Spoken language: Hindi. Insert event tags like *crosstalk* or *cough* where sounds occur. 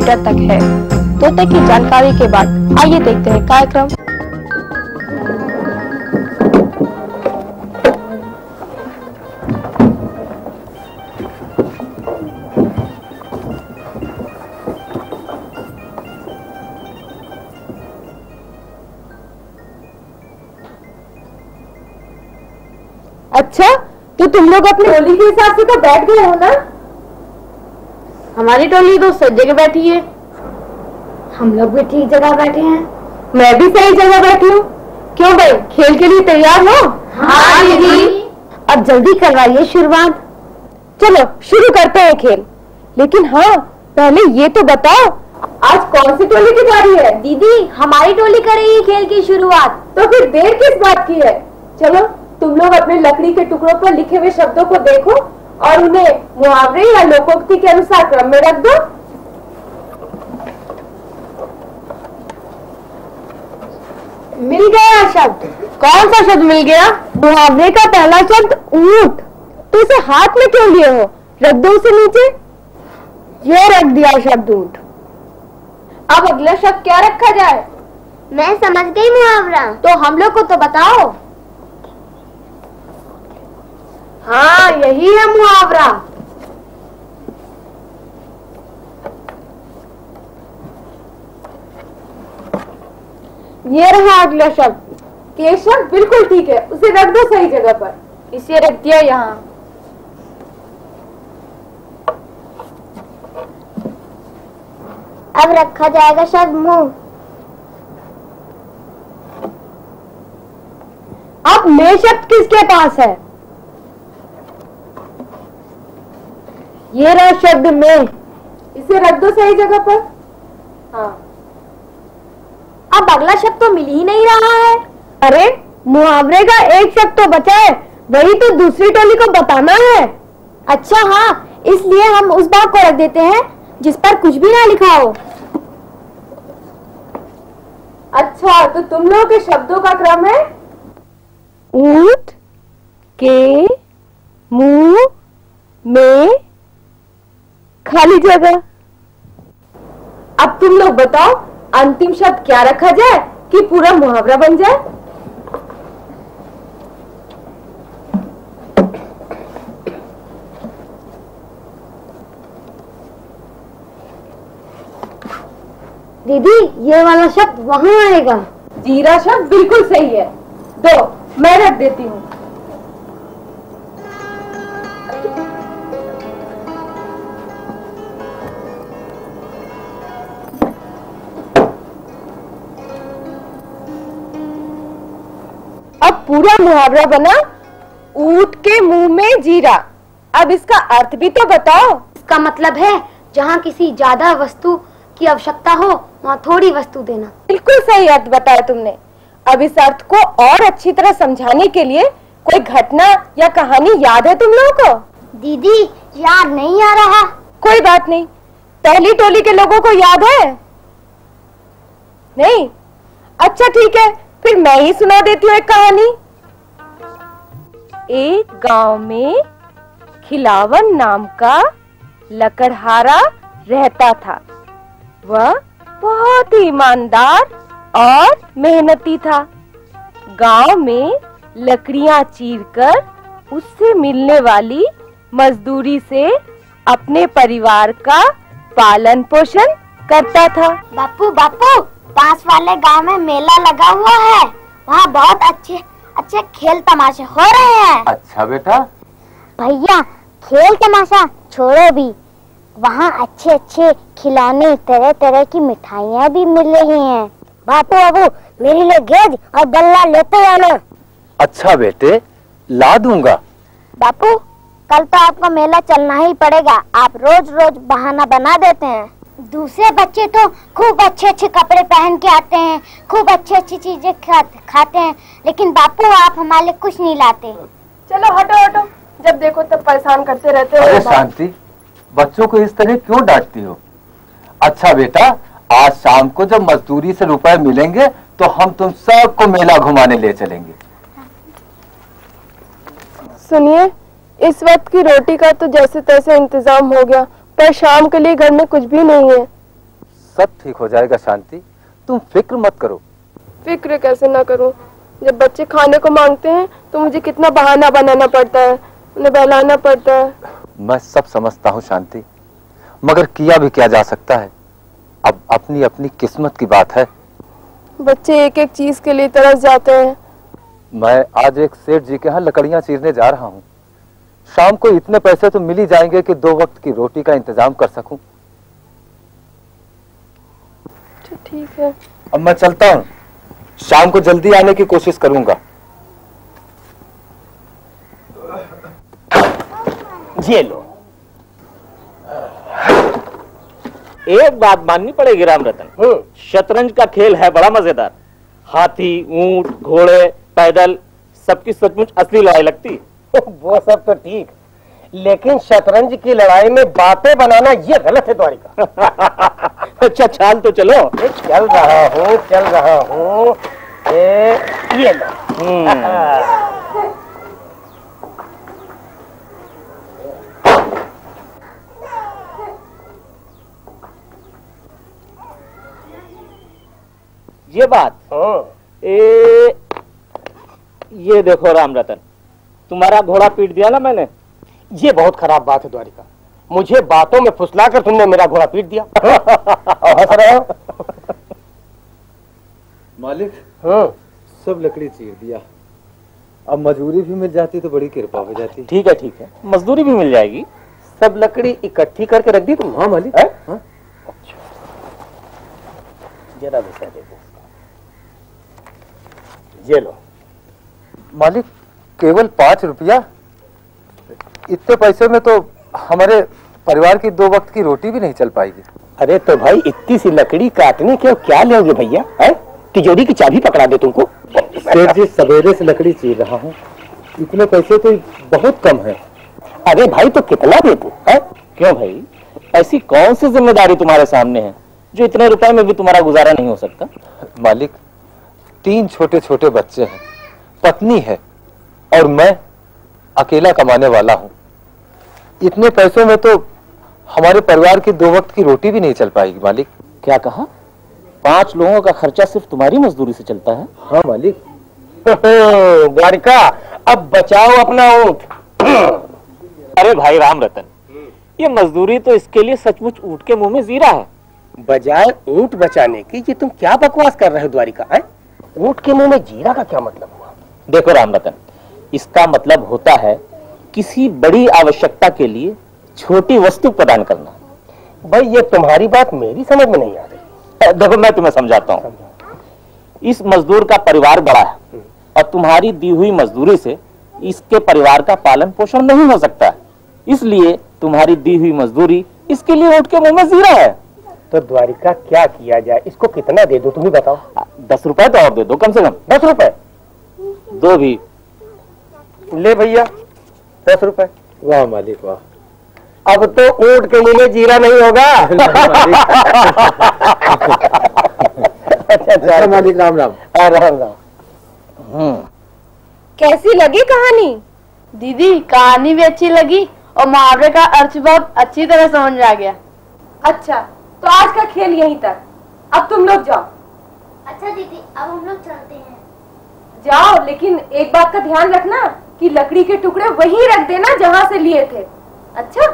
किलोमीटर तक है। तोते की जानकारी के बाद आइए देखते हैं कार्यक्रम। अच्छा तो तुम लोग अपनी होली के हिसाब से तो बैठ गए हो ना? हमारी टोली तो सही जगह बैठी है। हम लोग भी ठीक जगह बैठे हैं। मैं भी सही जगह बैठी हूँ। क्यों भाई? खेल के लिए तैयार हो? हाँ, दीदी। अब जल्दी करवाइए शुरुआत। चलो शुरू करते हैं खेल। लेकिन हाँ पहले ये तो बताओ। आज कौन सी टोली की बारी है? दीदी हमारी टोली करेगी खेल की शुरुआत। तो फिर देर किस बात की है? चलो तुम लोग अपने लकड़ी के टुकड़ों पर लिखे हुए शब्दों को देखो। और उन्हें मुहावरे या लोकोक्ति के अनुसार क्रम में रख दो। मिल गया शब्द। कौन सा शब्द मिल गया? मुहावरे का पहला शब्द ऊँट। तो इसे हाथ में क्यों लिए हो? रख दो उसे नीचे। ये रख दिया शब्द ऊँट। अब अगला शब्द क्या रखा जाए? मैं समझ गई मुहावरा। तो हम लोग को तो बताओ। हाँ यही है मुहावरा। ये रहा अगला शब्द। केशव बिल्कुल ठीक है, उसे रख दो सही जगह पर। इसे रख दिया यहाँ। अब रखा जाएगा शब्द मुँह। अब मैं शब्द किसके पास है? ये रहा शब्द में। इसे रख दो सही जगह पर। हाँ। अब अगला शब्द तो मिल ही नहीं रहा है। अरे मुहावरे का एक शब्द तो बचा है। वही तो दूसरी टोली को बताना है। अच्छा हाँ इसलिए हम उस भाग को रख देते हैं जिस पर कुछ भी ना लिखा हो। अच्छा तो तुम लोगों के शब्दों का क्रम है? ऊट के मुँह में खाली जगह अब तुम लोग बताओ अंतिम शब्द क्या रखा जाए कि पूरा मुहावरा बन जाए? दीदी ये वाला शब्द वहाँ आएगा। जीरा शब्द बिल्कुल सही है। दो मैं रख देती हूँ। पूरा मुहावरा बना ऊट के मुँह में जीरा। अब इसका अर्थ भी तो बताओ। इसका मतलब है जहाँ किसी ज़्यादा वस्तु की आवश्यकता हो वहाँ थोड़ी वस्तु देना। बिल्कुल सही अर्थ बताया तुमने। अब इस अर्थ को और अच्छी तरह समझाने के लिए कोई घटना या कहानी याद है तुम लोगों को? दीदी याद नहीं आ रहा। कोई बात नहीं। पहली टोली के लोगों को याद है? नहीं? अच्छा ठीक है। फिर मैं ही सुना देती हूँ एक कहानी। एक गाँव में खिलावन नाम का लकड़हारा रहता था। वह बहुत ही ईमानदार और मेहनती था। गाँव में लकड़ियाँ चीरकर उससे मिलने वाली मजदूरी से अपने परिवार का पालन पोषण करता था। बापू बापू, पास वाले गाँव में मेला लगा हुआ है। वहाँ बहुत अच्छे अच्छे खेल तमाशे हो रहे हैं। अच्छा बेटा? भैया खेल तमाशा छोड़ो भी। वहाँ अच्छे अच्छे खिलौने तरह तरह की मिठाइयाँ भी मिल रही हैं। बापू बाबू मेरे लिए गेज और बल्ला लेते आना अच्छा बेटे ला दूँगा। बापू कल तो आपको मेला चलना ही पड़ेगा। आप रोज रोज बहाना बना देते हैं। दूसरे बच्चे तो खूब अच्छे अच्छे कपड़े पहन के आते हैं खूब अच्छी अच्छी चीज़ें खा, खाते हैं लेकिन बापू आप हमारे लिए कुछ नहीं लाते। चलो हटो हटो। जब देखो तब परेशान करते रहते हो। अरे शांति बच्चों को इस तरह क्यों डांटती हो? अच्छा बेटा आज शाम को जब मजदूरी से रुपए मिलेंगे तो हम तुम सबको मेला घुमाने ले चलेंगे। सुनिए इस वक्त की रोटी का तो जैसे तैसे इंतज़ाम हो गया। पर शाम के लिए घर में कुछ भी नहीं है। सब ठीक हो जाएगा शांति। तुम फ़िक्र मत करो। फ़िक्र कैसे ना करूँ? जब बच्चे खाने को मांगते हैं तो मुझे कितना बहाना बनाना पड़ता है उन्हें बहलाना पड़ता है। मैं सब समझता हूँ शांति। मगर किया भी क्या जा सकता है। अब अपनी अपनी किस्मत की बात है। बच्चे एक एक चीज़ के लिए तरस जाते हैं। मैं आज एक सेठ जी के यहाँ लकड़ियाँ चीरने जा रहा हूँ। शाम को इतने पैसे तो मिल ही जाएँगे कि दो वक्त की रोटी का इंतज़ाम कर सकूँ। अच्छा, ठीक है। अब मैं चलता हूँ। शाम को जल्दी आने की कोशिश करूँगा। ये लो। एक बात माननी पड़ेगी राम रतन। शतरंज का खेल है बड़ा मज़ेदार। हाथी ऊँट घोड़े पैदल सबकी सचमुच असली लड़ाई लगती। *laughs* वो सब तो ठीक। लेकिन शतरंज की लड़ाई में बातें बनाना ये गलत है द्वारिका। *laughs* अच्छा चाल तो चलो। चल रहा हूँ चल रहा हूँ। ये ये लो। ये बात। हम्म, ए ये देखो राम रतन तुम्हारा घोड़ा पीट दिया ना मैंने। ये बहुत खराब बात है द्वारिका। मुझे बातों में फुसला कर तुमने मेरा घोड़ा पीट दिया। हंस रहे हो। मालिक हम्म, सब लकड़ी चीर दिया। अब मजदूरी भी मिल जाती तो बड़ी कृपा हो जाती। ठीक है ठीक है। मजदूरी भी मिल जाएगी। सब लकड़ी इकट्ठी करके रख दी तुम? हाँ मालिक। है? हाँ। जरा देखो ये लो। मालिक केवल पाँच रुपया? इतने पैसे में तो हमारे परिवार की दो वक्त की रोटी भी नहीं चल पाएगी। अरे तो भाई इतनी सी लकड़ी काटने के क्या लोगे भैया है? तिजोरी की चाबी पकड़ा दे तुमको। सेठ जी सवेरे से लकड़ी चीर रहा हूँ। इतने पैसे तो बहुत कम है। अरे भाई तो कितना दे तू है? क्यों भाई? ऐसी कौन सी ज़िम्मेदारी तुम्हारे सामने है जो इतने रुपए में भी तुम्हारा गुजारा नहीं हो सकता? मालिक तीन छोटे छोटे बच्चे हैं। पत्नी है। और मैं अकेला कमाने वाला हूँ। इतने पैसों में तो हमारे परिवार की दो वक्त की रोटी भी नहीं चल पाएगी मालिक। क्या कहा? पाँच लोगों का खर्चा सिर्फ़ तुम्हारी मजदूरी से चलता है? हाँ मालिक। द्वारिका अब बचाओ अपना ऊँट। अरे भाई राम रतन ये मजदूरी तो इसके लिए सचमुच ऊँट के मुँह में जीरा है। बजाय ऊँट बचाने की ये तुम क्या बकवास कर रहे हो द्वारिका है? ऊँट के मुँह में जीरा का क्या मतलब हुआ? देखो राम रतन इसका मतलब होता है किसी बड़ी आवश्यकता के लिए छोटी वस्तु प्रदान करना। भाई ये तुम्हारी बात मेरी समझ में नहीं आ रही। देखो मैं तुम्हें समझाता हूँ। इस मजदूर का परिवार बड़ा है और तुम्हारी दी हुई मजदूरी से इसके परिवार का पालन पोषण नहीं हो सकता इसलिए तुम्हारी दी हुई मजदूरी इसके लिए उठ के मुँह में जीरा है। तो द्वारिका क्या किया जाए? इसको कितना दे दो तुम ही बताओ। दस रुपए तो और दे दो कम से कम। दस रुपए? दो भी। ले भैया दस रुपए। वाह मालिक वाह। अब तो ऊँट के मुँह में जीरा नहीं होगा। *laughs* अच्छा अच्छा मालिक राम राम। हाँ, राम राम। हम्म। कैसी लगी कहानी? दीदी कहानी भी अच्छी लगी और मुहावरे का अर्थ बहुत अच्छी तरह समझ में आ गया। अच्छा तो आज का खेल यहीं तक। अब तुम लोग जाओ। अच्छा दीदी अब हम लोग चलते हैं। जाओ लेकिन एक बात का ध्यान रखना। कि लकड़ी के टुकड़े वहीं रख देना जहाँ से लिए थे। अच्छा?